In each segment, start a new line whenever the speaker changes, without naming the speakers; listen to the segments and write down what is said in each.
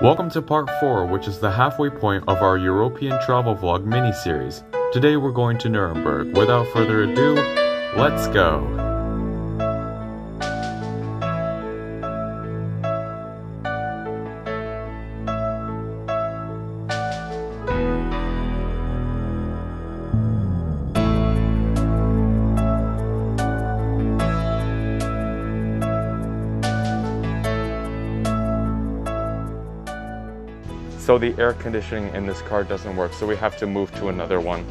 Welcome to part 4, which is the halfway point of our European travel vlog mini-series. Today we're going to Nuremberg. Without further ado, let's go! So the air conditioning in this car doesn't work, so we have to move to another one.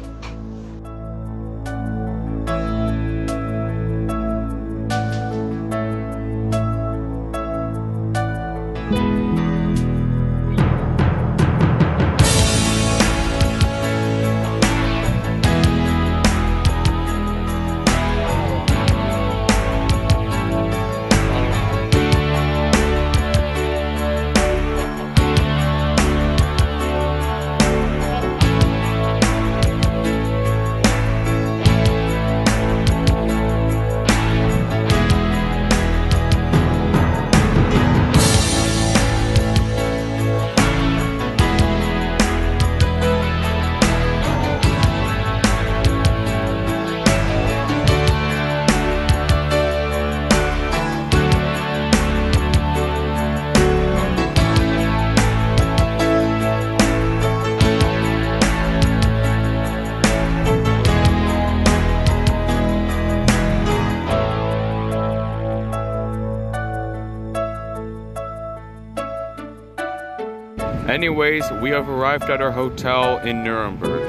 Anyways, we have arrived at our hotel in Nuremberg.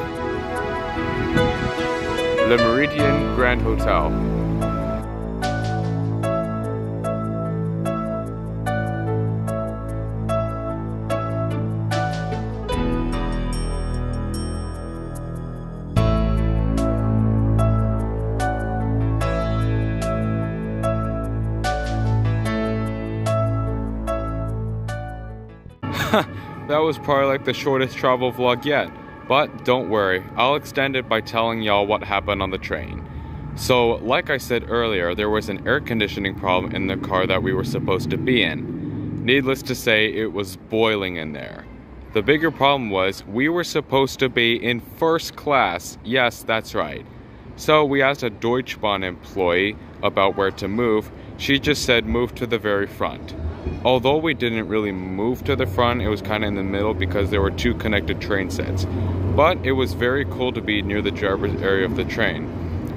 Le Méridien Grand Hotel. that was probably like the shortest travel vlog yet. But don't worry, I'll extend it by telling y'all what happened on the train. So, like I said earlier, there was an air conditioning problem in the car that we were supposed to be in. Needless to say, it was boiling in there. The bigger problem was we were supposed to be in first class. Yes, that's right. So we asked a Deutsche Bahn employee about where to move. She just said move to the very front. Although we didn't really move to the front, it was kind of in the middle because there were two connected train sets. But it was very cool to be near the driver's area of the train.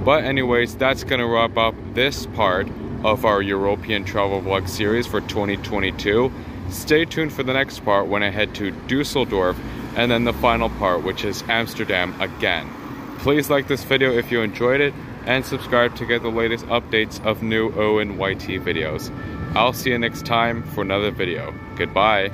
But anyways, that's gonna wrap up this part of our European travel vlog series for 2022. Stay tuned for the next part when I head to Dusseldorf and then the final part which is Amsterdam again. Please like this video if you enjoyed it and subscribe to get the latest updates of new Owen YT videos. I'll see you next time for another video. Goodbye.